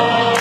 Oh.